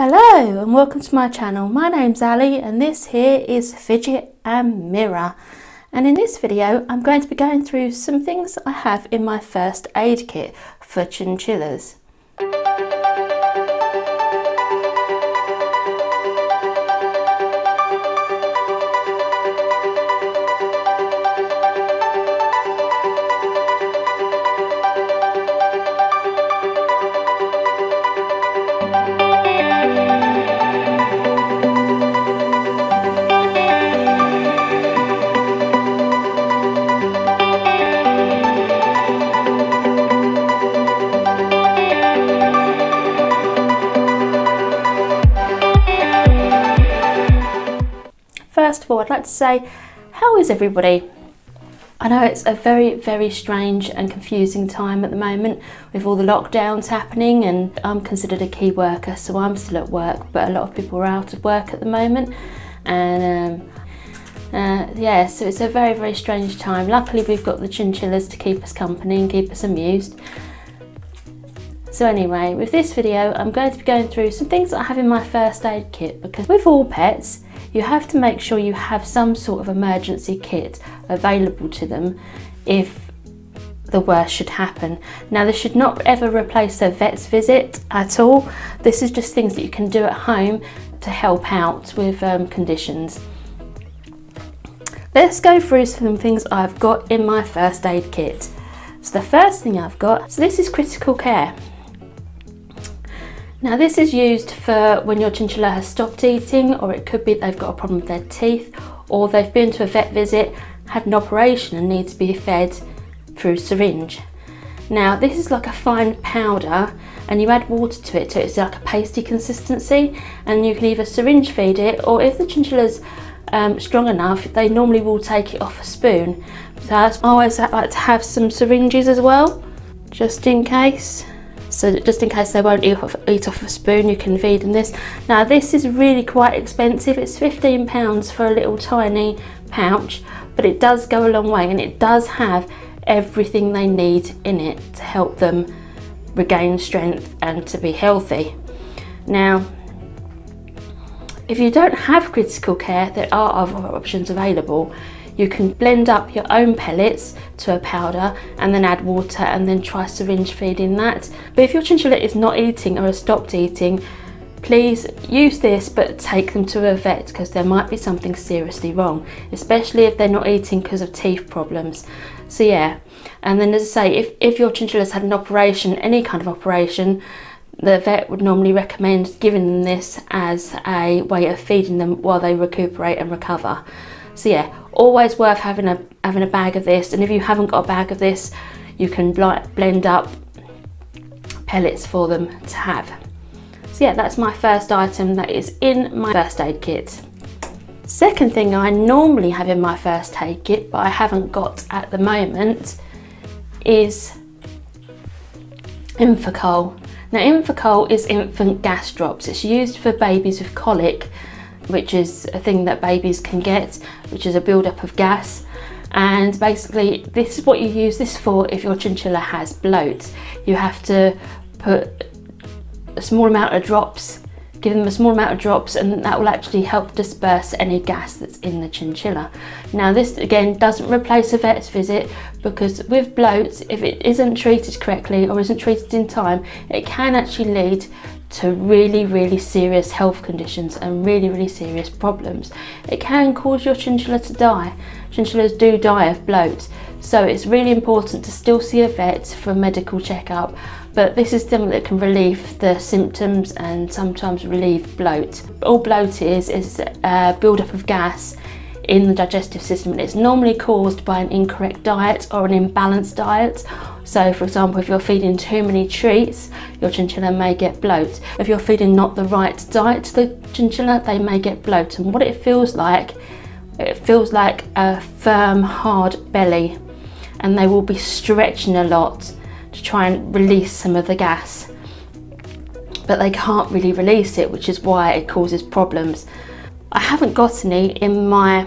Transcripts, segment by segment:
Hello and welcome to my channel. My name's Ally and this here is Fidget and Mirror. And in this video I'm going to be going through some things I have in my first aid kit for chinchillas. I'd like to say, how is everybody? I know it's a very, very strange and confusing time at the moment with all the lockdowns happening and I'm considered a key worker, so I'm still at work, but a lot of people are out of work at the moment. And um, uh, yeah, so it's a very, very strange time. Luckily, we've got the chinchillas to keep us company and keep us amused. So anyway, with this video, I'm going to be going through some things that I have in my first aid kit because with all pets, you have to make sure you have some sort of emergency kit available to them if the worst should happen. Now this should not ever replace a vet's visit at all. This is just things that you can do at home to help out with um, conditions. Let's go through some things I've got in my first aid kit. So the first thing I've got, so this is critical care. Now this is used for when your chinchilla has stopped eating or it could be they've got a problem with their teeth or they've been to a vet visit, had an operation and need to be fed through syringe. Now this is like a fine powder and you add water to it so it's like a pasty consistency and you can either syringe feed it or if the chinchilla's um, strong enough they normally will take it off a spoon. So I always like to have some syringes as well just in case. So just in case they won't eat off, eat off a spoon, you can feed them this. Now this is really quite expensive. It's £15 for a little tiny pouch, but it does go a long way and it does have everything they need in it to help them regain strength and to be healthy. Now, if you don't have critical care, there are other options available. You can blend up your own pellets to a powder and then add water and then try syringe feeding that. But if your chinchilla is not eating or has stopped eating, please use this but take them to a vet because there might be something seriously wrong, especially if they're not eating because of teeth problems. So yeah, and then as I say, if, if your chinchilla's had an operation, any kind of operation, the vet would normally recommend giving them this as a way of feeding them while they recuperate and recover. So yeah, always worth having a having a bag of this. And if you haven't got a bag of this, you can blend up pellets for them to have. So yeah, that's my first item that is in my first aid kit. Second thing I normally have in my first aid kit, but I haven't got at the moment, is Infacol. Now Infacol is infant gas drops. It's used for babies with colic which is a thing that babies can get, which is a buildup of gas. And basically, this is what you use this for if your chinchilla has bloat. You have to put a small amount of drops, give them a small amount of drops, and that will actually help disperse any gas that's in the chinchilla. Now, this again doesn't replace a vet's visit because with bloat, if it isn't treated correctly or isn't treated in time, it can actually lead to really, really serious health conditions and really, really serious problems. It can cause your chinchilla to die. Chinchillas do die of bloat, so it's really important to still see a vet for a medical checkup. But this is something that can relieve the symptoms and sometimes relieve bloat. All bloat is is a buildup of gas in the digestive system and it's normally caused by an incorrect diet or an imbalanced diet. So for example, if you're feeding too many treats, your chinchilla may get bloat. If you're feeding not the right diet to the chinchilla, they may get bloat. And what it feels like, it feels like a firm, hard belly and they will be stretching a lot to try and release some of the gas. But they can't really release it, which is why it causes problems. I haven't got any in my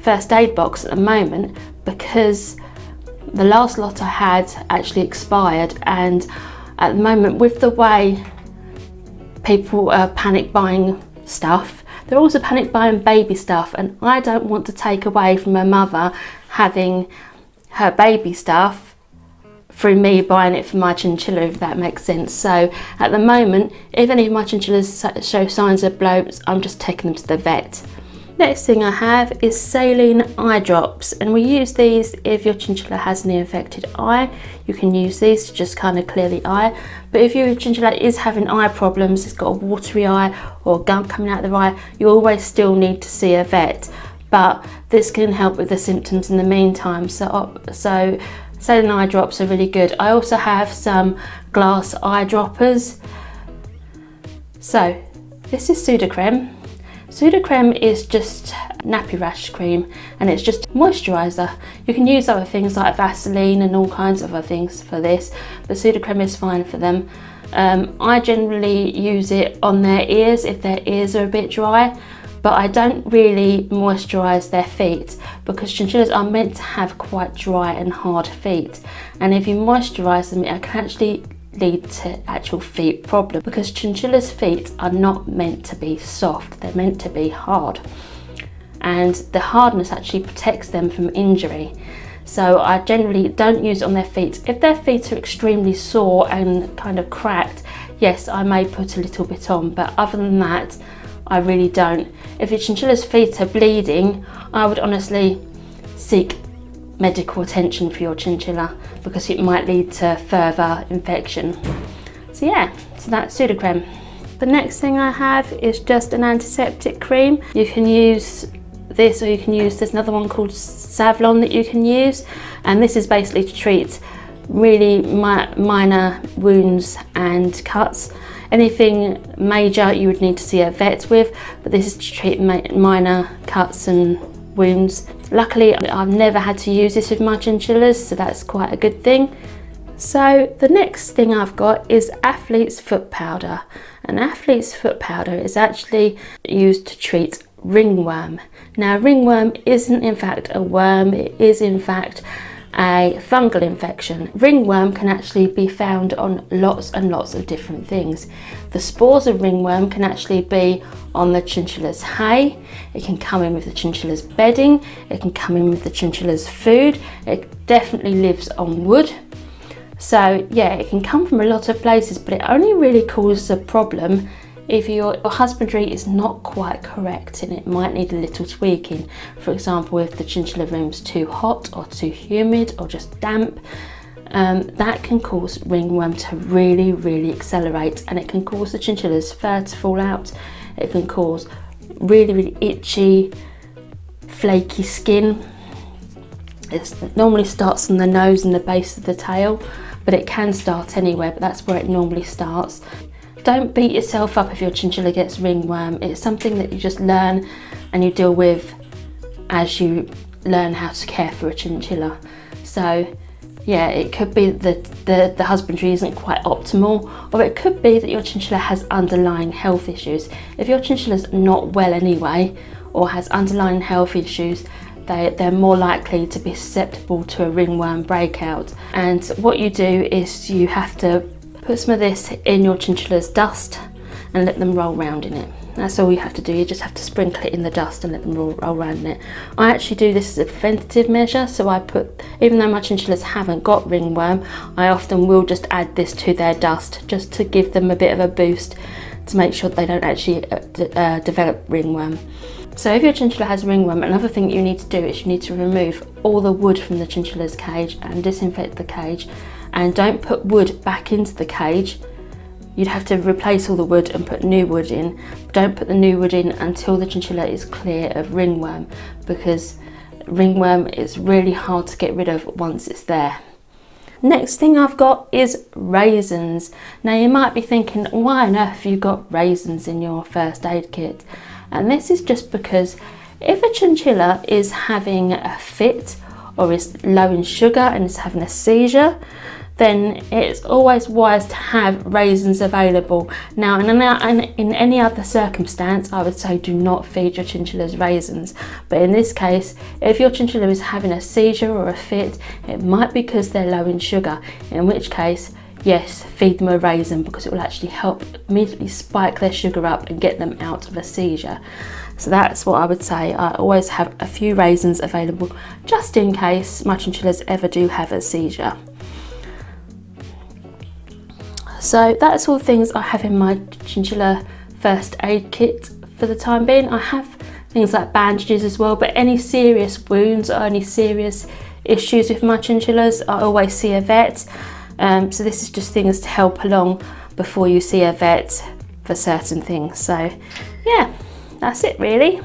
first aid box at the moment because the last lot I had actually expired and at the moment with the way people are panic buying stuff. They're also panic buying baby stuff and I don't want to take away from a mother having her baby stuff through me buying it for my chinchilla if that makes sense. So at the moment if any of my chinchillas show signs of blobes I'm just taking them to the vet. Next thing I have is saline eye drops and we use these if your chinchilla has an infected eye. You can use these to just kind of clear the eye. But if your chinchilla is having eye problems, it's got a watery eye or gum coming out of the eye, you always still need to see a vet. But this can help with the symptoms in the meantime. So, so saline eye drops are really good. I also have some glass eye droppers. So this is Sudocrem Sudocrem is just nappy rash cream and it's just moisturiser. You can use other things like Vaseline and all kinds of other things for this, but Sudocrem is fine for them. Um, I generally use it on their ears if their ears are a bit dry, but I don't really moisturise their feet because chinchillas are meant to have quite dry and hard feet. And if you moisturise them, it can actually lead to actual feet problem because chinchilla's feet are not meant to be soft, they're meant to be hard. And the hardness actually protects them from injury. So I generally don't use it on their feet. If their feet are extremely sore and kind of cracked, yes, I may put a little bit on, but other than that, I really don't. If your chinchilla's feet are bleeding, I would honestly seek medical attention for your chinchilla because it might lead to further infection. So yeah, so that's Sudocrem. The next thing I have is just an antiseptic cream. You can use this or you can use, there's another one called Savlon that you can use and this is basically to treat really mi minor wounds and cuts. Anything major you would need to see a vet with, but this is to treat minor cuts and wounds. Luckily, I've never had to use this with my chinchillas, so that's quite a good thing. So the next thing I've got is athlete's foot powder. And athlete's foot powder is actually used to treat ringworm. Now ringworm isn't in fact a worm, it is in fact a fungal infection. Ringworm can actually be found on lots and lots of different things. The spores of ringworm can actually be on the chinchilla's hay, it can come in with the chinchilla's bedding, it can come in with the chinchilla's food, it definitely lives on wood. So yeah, it can come from a lot of places, but it only really causes a problem if your, husbandry is not quite correct and it might need a little tweaking. For example, if the chinchilla room's too hot or too humid or just damp, um, that can cause ringworm to really, really accelerate and it can cause the chinchilla's fur to fall out. It can cause really, really itchy, flaky skin. It normally starts on the nose and the base of the tail, but it can start anywhere, but that's where it normally starts. Don't beat yourself up if your chinchilla gets ringworm. It's something that you just learn and you deal with as you learn how to care for a chinchilla. So yeah, it could be that the, the husbandry isn't quite optimal, or it could be that your chinchilla has underlying health issues. If your chinchilla's not well anyway, or has underlying health issues, they, they're more likely to be susceptible to a ringworm breakout. And what you do is you have to Put some of this in your chinchilla's dust and let them roll around in it. That's all you have to do, you just have to sprinkle it in the dust and let them roll, roll around in it. I actually do this as a preventative measure, so I put, even though my chinchillas haven't got ringworm, I often will just add this to their dust just to give them a bit of a boost to make sure they don't actually uh, uh, develop ringworm. So if your chinchilla has ringworm, another thing you need to do is you need to remove all the wood from the chinchilla's cage and disinfect the cage and don't put wood back into the cage you'd have to replace all the wood and put new wood in don't put the new wood in until the chinchilla is clear of ringworm because ringworm is really hard to get rid of once it's there Next thing I've got is raisins. Now you might be thinking, why on earth have you got raisins in your first aid kit? And this is just because if a chinchilla is having a fit or is low in sugar and is having a seizure, then it's always wise to have raisins available. Now, in, any other circumstance, I would say do not feed your chinchillas raisins. But in this case, if your chinchilla is having a seizure or a fit, it might be because they're low in sugar, in which case yes, feed them a raisin because it will actually help immediately spike their sugar up and get them out of a seizure. So that's what I would say. I always have a few raisins available just in case my chinchillas ever do have a seizure. So that's all things I have in my chinchilla first aid kit for the time being. I have things like bandages as well, but any serious wounds or any serious issues with my chinchillas, I always see a vet. Um, so this is just things to help along before you see a vet for certain things. So yeah, that's it really.